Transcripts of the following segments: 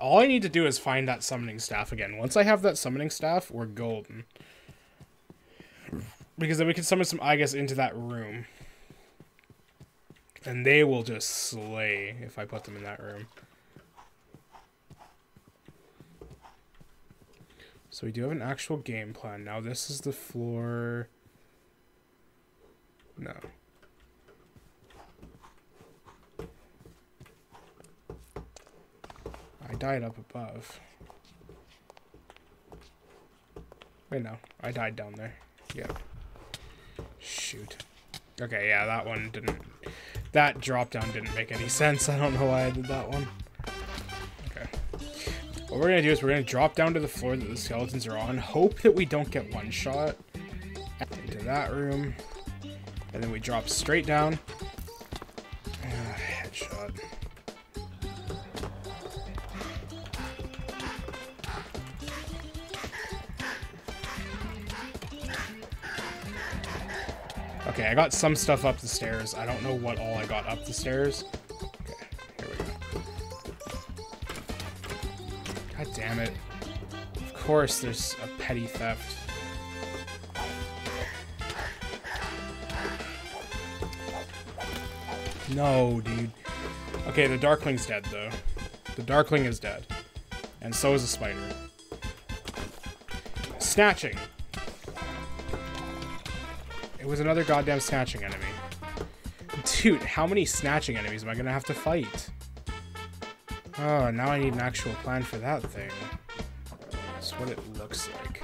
All I need to do is find that summoning staff again. Once I have that summoning staff, we're golden. Because then we can summon some Aegis into that room. And they will just slay if I put them in that room. So we do have an actual game plan. Now this is the floor... No. Died up above. Wait, no. I died down there. Yep. Shoot. Okay, yeah, that one didn't... That drop down didn't make any sense. I don't know why I did that one. Okay. What we're gonna do is we're gonna drop down to the floor that the skeletons are on, hope that we don't get one shot into that room, and then we drop straight down. Okay, I got some stuff up the stairs. I don't know what all I got up the stairs. Okay, here we go. God damn it. Of course there's a petty theft. No, dude. Okay, the Darkling's dead, though. The Darkling is dead. And so is the spider. Snatching. It was another goddamn snatching enemy. Dude, how many snatching enemies am I gonna have to fight? Oh, now I need an actual plan for that thing. That's what it looks like.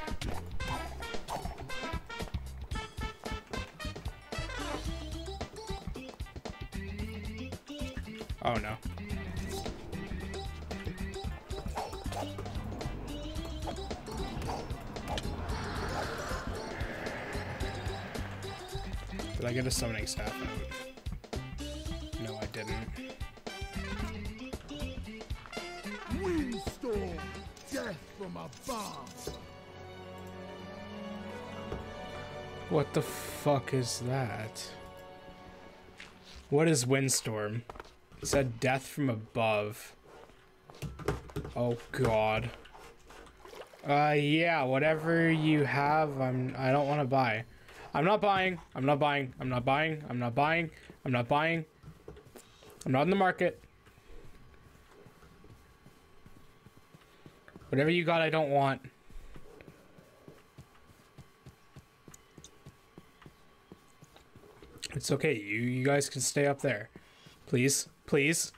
Get a summoning staff out? No, I didn't. Windstorm, death from above. What the fuck is that? What is windstorm? It said death from above. Oh god. Uh yeah, whatever you have, I'm I don't want to buy. I'm not buying. I'm not buying. I'm not buying. I'm not buying. I'm not buying. I'm not in the market. Whatever you got, I don't want. It's okay. You you guys can stay up there. Please. Please.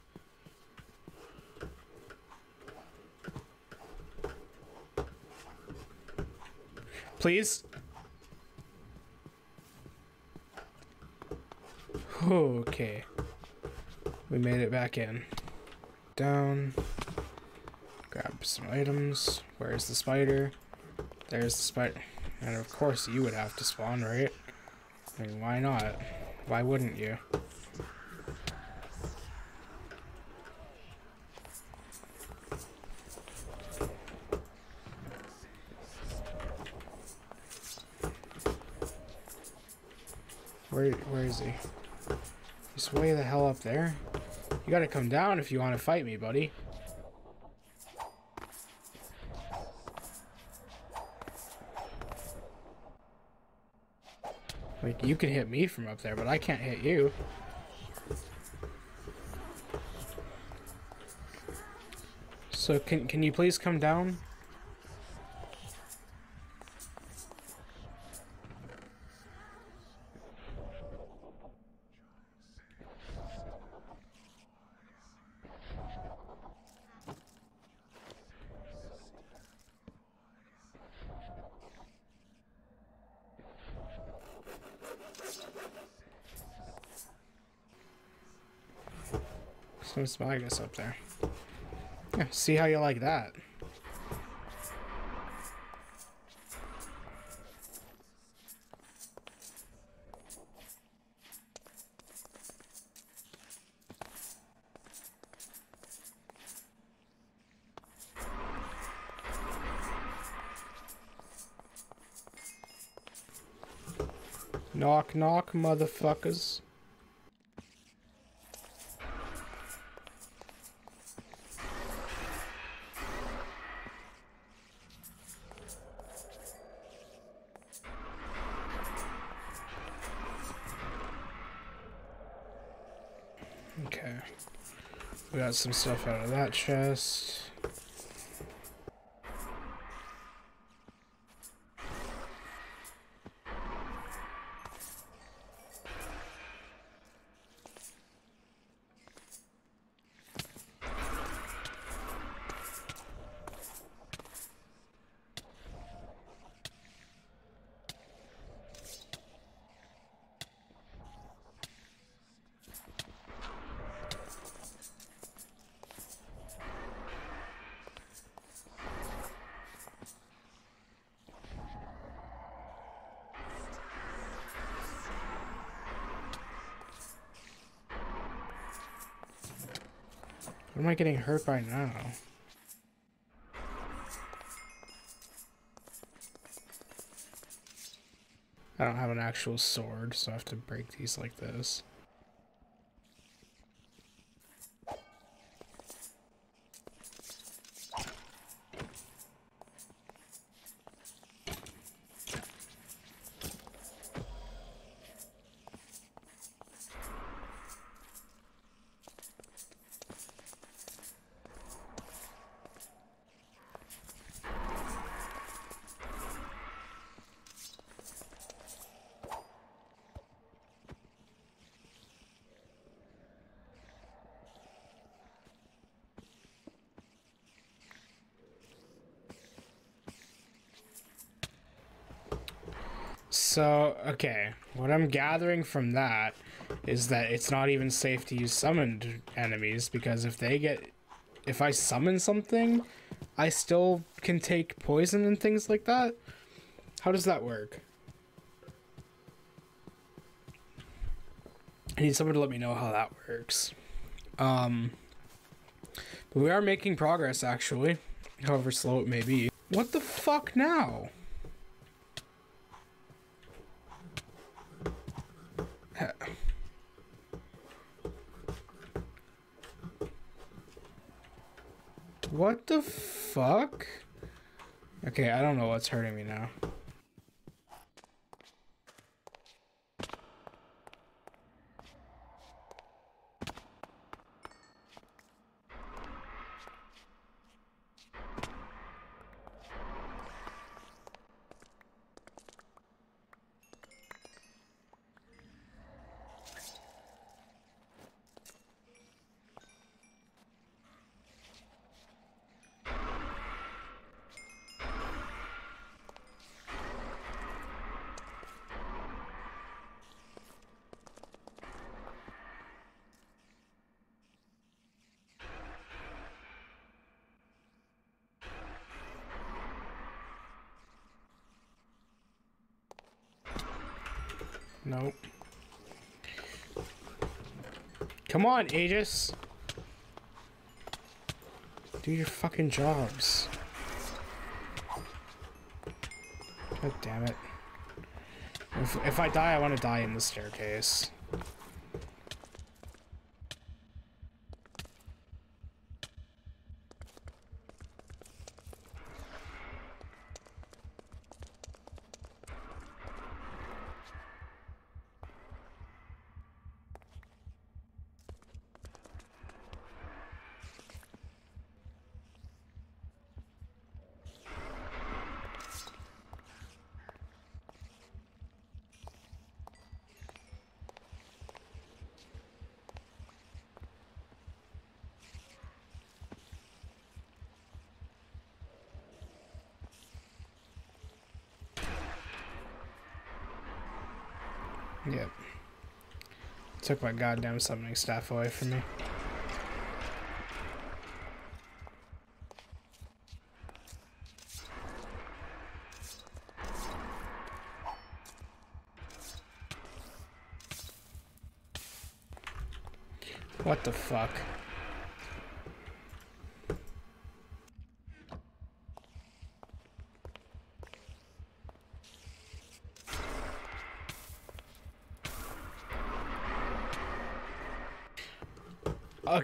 Please. Okay. We made it back in. Down. Grab some items. Where's the spider? There's the spider. And of course you would have to spawn, right? I mean, why not? Why wouldn't you? Where, where is he? Way the hell up there. You gotta come down if you want to fight me, buddy. Like, you can hit me from up there, but I can't hit you. So, can, can you please come down? Some up there. Yeah, see how you like that. Knock, knock, motherfuckers. We got some stuff out of that chest. What am I getting hurt by now? I don't have an actual sword, so I have to break these like this. So, okay, what I'm gathering from that is that it's not even safe to use summoned enemies because if they get. If I summon something, I still can take poison and things like that? How does that work? I need someone to let me know how that works. Um, but we are making progress, actually, however slow it may be. What the fuck now? What the fuck? Okay, I don't know what's hurting me now. Nope. Come on, Aegis. Do your fucking jobs. God damn it. If, if I die, I want to die in the staircase. Yep. Took my goddamn summoning staff away from me. What the fuck?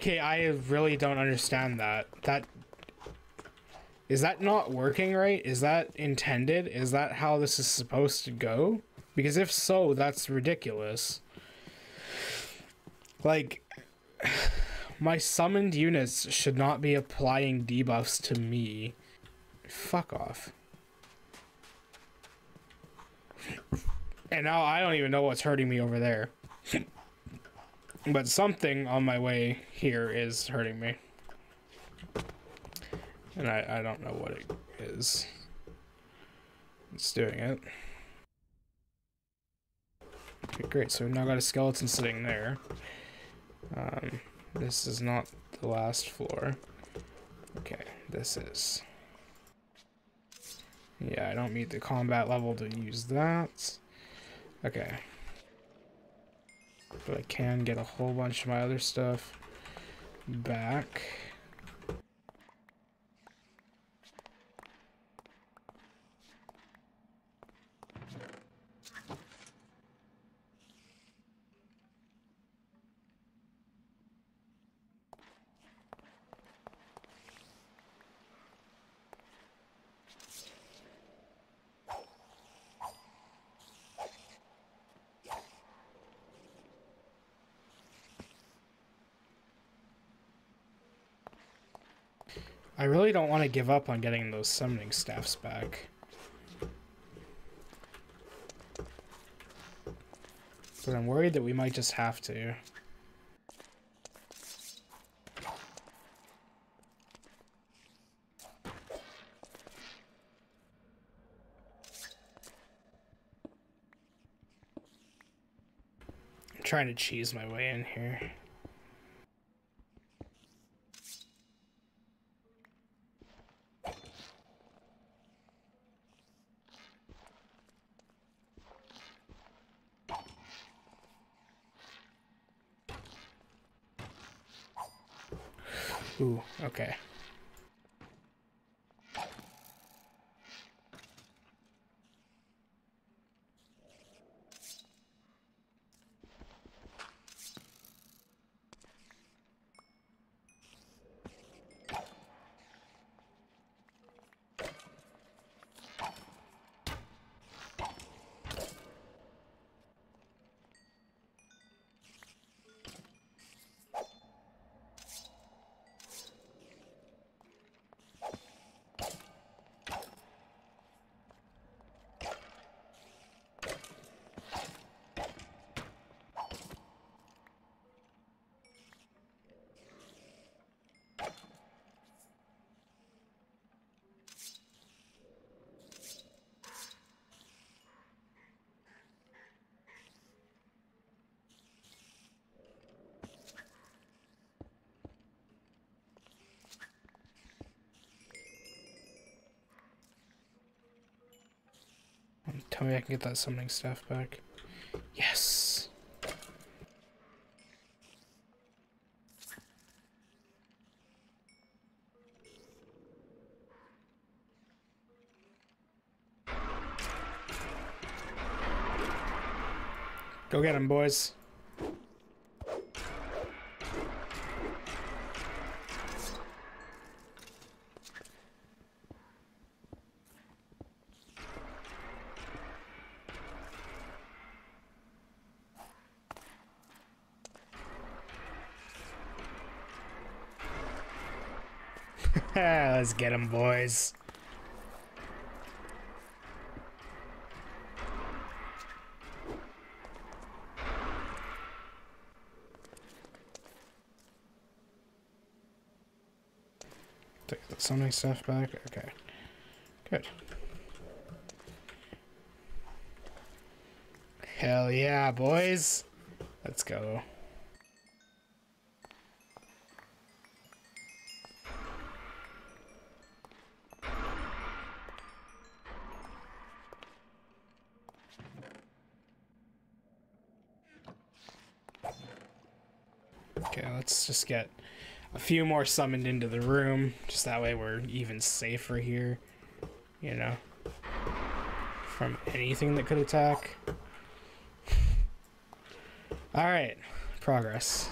Okay, I really don't understand that. That is that not working right? Is that intended? Is that how this is supposed to go? Because if so, that's ridiculous. Like My summoned units should not be applying debuffs to me. Fuck off. And now I don't even know what's hurting me over there. But something on my way here is hurting me. And I, I don't know what it is. It's doing it. Okay, great. So we've now got a skeleton sitting there. Um, this is not the last floor. Okay, this is. Yeah, I don't meet the combat level to use that. Okay. But I can get a whole bunch of my other stuff back. I really don't want to give up on getting those summoning staffs back. But I'm worried that we might just have to. I'm trying to cheese my way in here. Okay. Tell me I can get that summoning staff back. Yes! Go get him, boys. Let's get him, boys. Take the summoning stuff back. Okay. Good. Hell yeah, boys. Let's go. Just get a few more summoned into the room. Just that way we're even safer here. You know? From anything that could attack. Alright. Progress.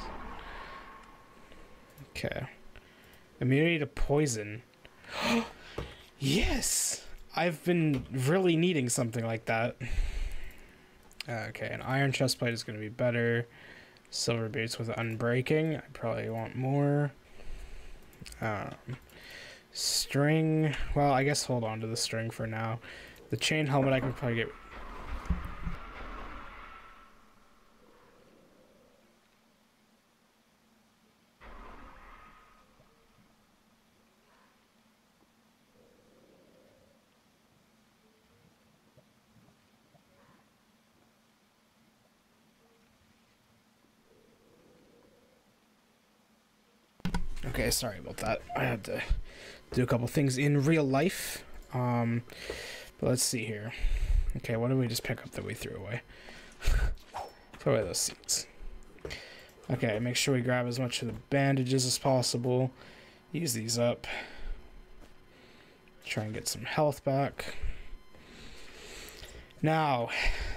Okay. Immunity to poison. yes! I've been really needing something like that. Okay, an iron chestplate is going to be better. Silver boots with unbreaking. I probably want more. Um, string. Well, I guess hold on to the string for now. The chain helmet I can probably get. Okay, sorry about that. I had to do a couple things in real life. Um, but let's see here. Okay, what did we just pick up that we threw away? Throw away those seeds. Okay, make sure we grab as much of the bandages as possible. Use these up. Try and get some health back. Now,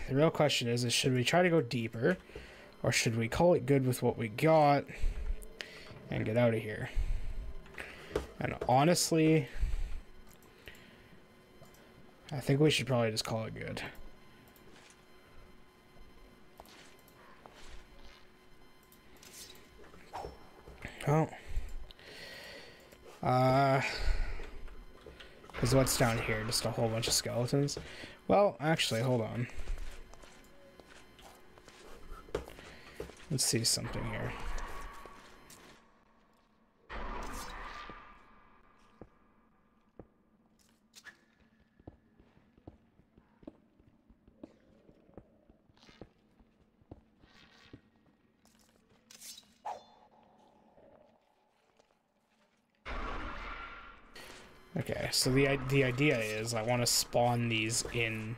the real question is, is should we try to go deeper? Or should we call it good with what we got and get out of here? And honestly, I think we should probably just call it good. Oh. Uh. Because what's down here? Just a whole bunch of skeletons? Well, actually, hold on. Let's see something here. Okay, so the the idea is I want to spawn these in.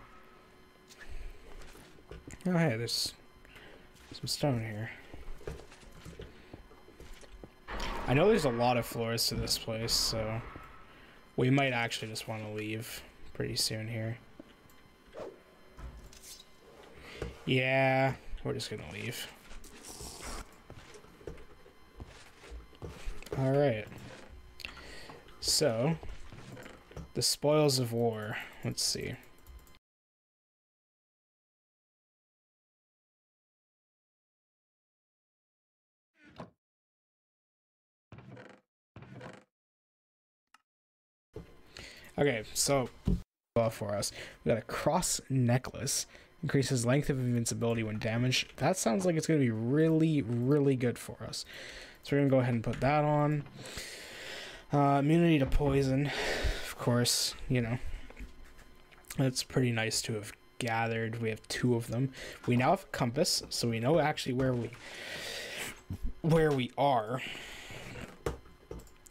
Oh hey, there's some stone here. I know there's a lot of floors to this place, so we might actually just want to leave pretty soon here. Yeah, we're just gonna leave. Alright. So, the spoils of war. Let's see. Okay, so for us, we got a cross necklace. Increases length of invincibility when damaged. That sounds like it's going to be really, really good for us. So we're going to go ahead and put that on. Uh, immunity to poison course, you know, it's pretty nice to have gathered. We have two of them. We now have a compass, so we know actually where we where we are.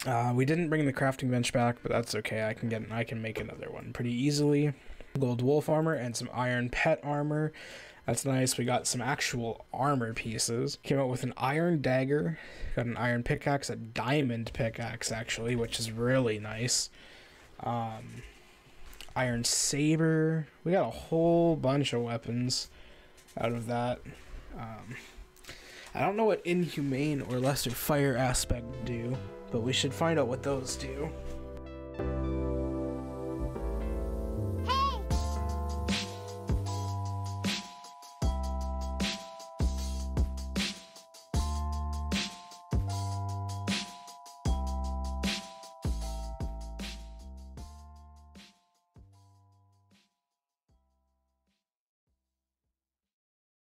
Uh, we didn't bring the crafting bench back, but that's okay. I can get I can make another one pretty easily. Gold wolf armor and some iron pet armor. That's nice. We got some actual armor pieces. Came out with an iron dagger. Got an iron pickaxe, a diamond pickaxe actually, which is really nice. Um, Iron Saber. We got a whole bunch of weapons out of that. Um, I don't know what Inhumane or Lesser Fire aspect do, but we should find out what those do.